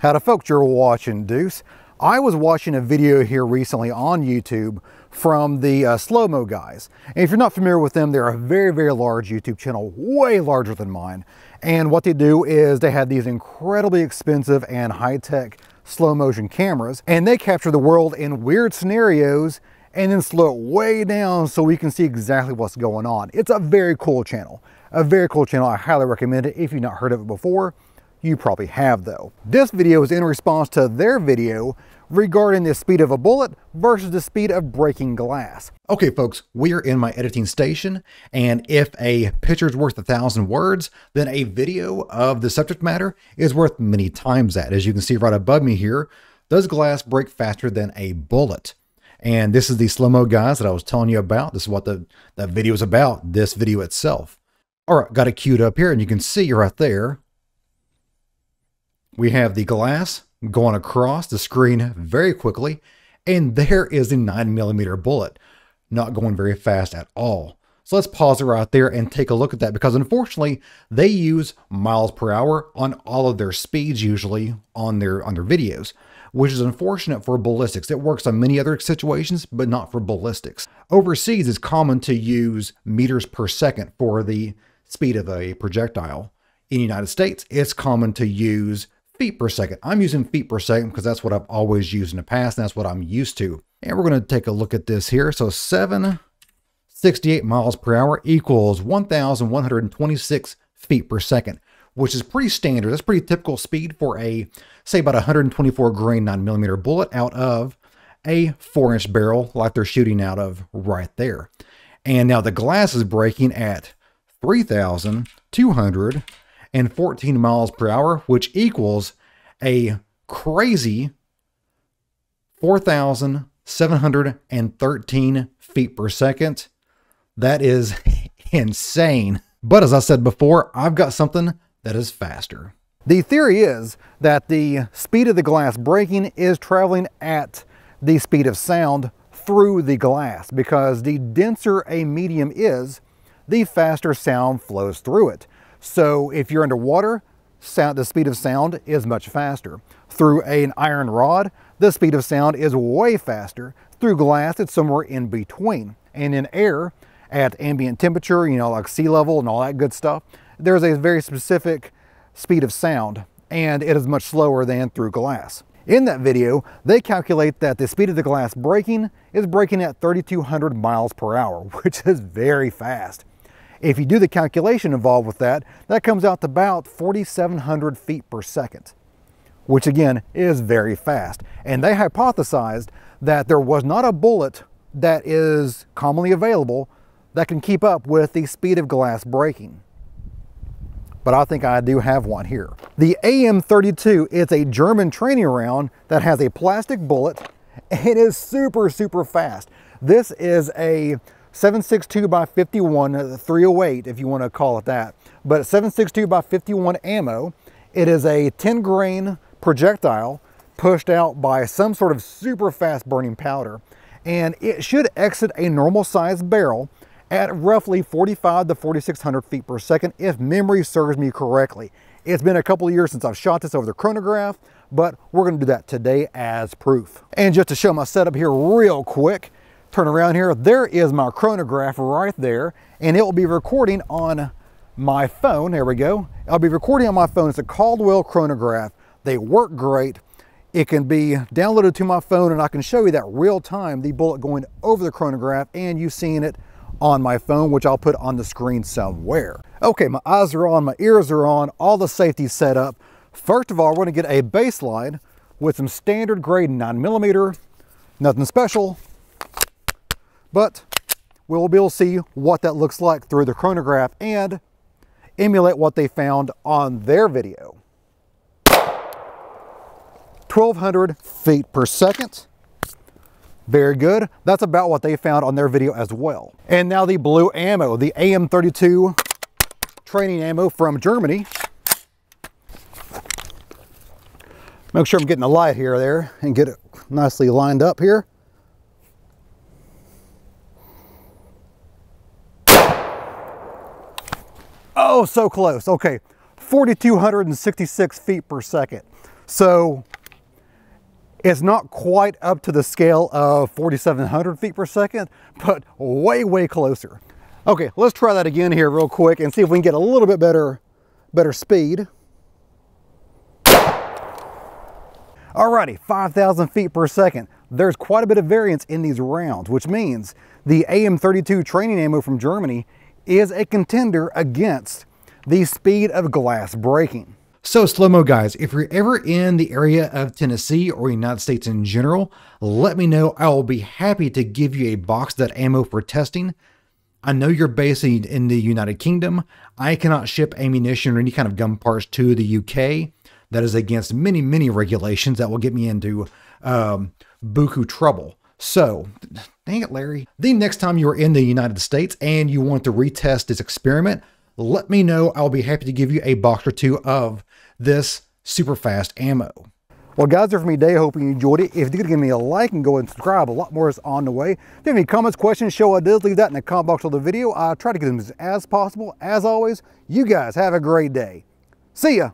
Howdy folks, you're watching Deuce. I was watching a video here recently on YouTube from the uh, Slow-Mo guys. And if you're not familiar with them, they're a very, very large YouTube channel, way larger than mine. And what they do is they have these incredibly expensive and high-tech slow motion cameras, and they capture the world in weird scenarios and then slow it way down so we can see exactly what's going on. It's a very cool channel. A very cool channel. I highly recommend it. If you've not heard of it before, you probably have though. This video is in response to their video regarding the speed of a bullet versus the speed of breaking glass. Okay, folks, we are in my editing station, and if a picture's worth a thousand words, then a video of the subject matter is worth many times that. As you can see right above me here, does glass break faster than a bullet? And this is the slow-mo guys that I was telling you about. This is what the, that video is about, this video itself. All right, got it queued up here, and you can see you're right there, we have the glass going across the screen very quickly, and there is a 9 millimeter bullet, not going very fast at all. So let's pause it right there and take a look at that because unfortunately they use miles per hour on all of their speeds usually on their on their videos, which is unfortunate for ballistics. It works on many other situations, but not for ballistics. Overseas, it's common to use meters per second for the speed of a projectile. In the United States, it's common to use feet per second. I'm using feet per second because that's what I've always used in the past. And that's what I'm used to. And we're going to take a look at this here. So 768 miles per hour equals 1,126 feet per second, which is pretty standard. That's pretty typical speed for a, say about 124 grain 9 millimeter bullet out of a four inch barrel like they're shooting out of right there. And now the glass is breaking at 3,200 and 14 miles per hour, which equals a crazy 4,713 feet per second. That is insane. But as I said before, I've got something that is faster. The theory is that the speed of the glass breaking is traveling at the speed of sound through the glass because the denser a medium is, the faster sound flows through it. So if you're underwater, sound, the speed of sound is much faster. Through an iron rod, the speed of sound is way faster. Through glass, it's somewhere in between. And in air, at ambient temperature, you know, like sea level and all that good stuff, there's a very specific speed of sound, and it is much slower than through glass. In that video, they calculate that the speed of the glass breaking is breaking at 3,200 miles per hour, which is very fast. If you do the calculation involved with that, that comes out to about 4,700 feet per second, which again is very fast. And they hypothesized that there was not a bullet that is commonly available that can keep up with the speed of glass breaking. But I think I do have one here. The AM32 is a German training round that has a plastic bullet and it is super, super fast. This is a 762 by 51, uh, 308 if you want to call it that. But 762 by 51 ammo. It is a 10 grain projectile pushed out by some sort of super fast burning powder. And it should exit a normal sized barrel at roughly 45 to 4600 feet per second if memory serves me correctly. It's been a couple of years since I've shot this over the chronograph, but we're gonna do that today as proof. And just to show my setup here real quick, turn around here, there is my chronograph right there, and it will be recording on my phone. There we go. I'll be recording on my phone. It's a Caldwell chronograph. They work great. It can be downloaded to my phone and I can show you that real time, the bullet going over the chronograph and you seeing it on my phone, which I'll put on the screen somewhere. Okay, my eyes are on, my ears are on, all the safety set up. First of all, we're gonna get a baseline with some standard grade nine millimeter, nothing special, but we'll be able to see what that looks like through the chronograph and emulate what they found on their video. 1200 feet per second. Very good. That's about what they found on their video as well. And now the blue ammo, the AM32 training ammo from Germany. Make sure I'm getting the light here there and get it nicely lined up here. Oh, so close. Okay, 4,266 feet per second. So it's not quite up to the scale of 4,700 feet per second, but way, way closer. Okay, let's try that again here real quick and see if we can get a little bit better, better speed. Alrighty, 5,000 feet per second. There's quite a bit of variance in these rounds, which means the AM32 training ammo from Germany is a contender against the speed of glass breaking. So slow-mo guys, if you're ever in the area of Tennessee or United States in general, let me know. I will be happy to give you a box that ammo for testing. I know you're based in the United Kingdom. I cannot ship ammunition or any kind of gun parts to the UK. That is against many, many regulations that will get me into um, buku trouble. So, dang it, Larry. The next time you're in the United States and you want to retest this experiment, let me know. I'll be happy to give you a box or two of this super fast ammo. Well, guys, that's for me today. I hope you enjoyed it. If you could give me a like and go and subscribe, a lot more is on the way. If you have any comments, questions, show ideas, leave that in the comment box of the video. I'll try to get them as possible. As always, you guys have a great day. See ya.